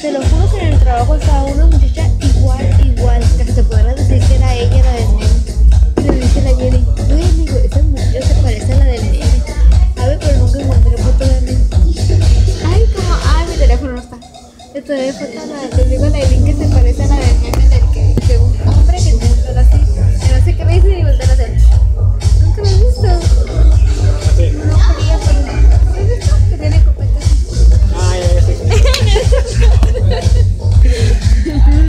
te lo juro que en el trabajo estaba una muchacha igual, igual, que se podrá decir que era ella la del meme. Y le dije la Jenny, uy, amigo, esa muchacha se parece a la del meme. A ver, pero nunca encontré foto de mí. Ay, como, ay, mi teléfono no está. Le tomé foto a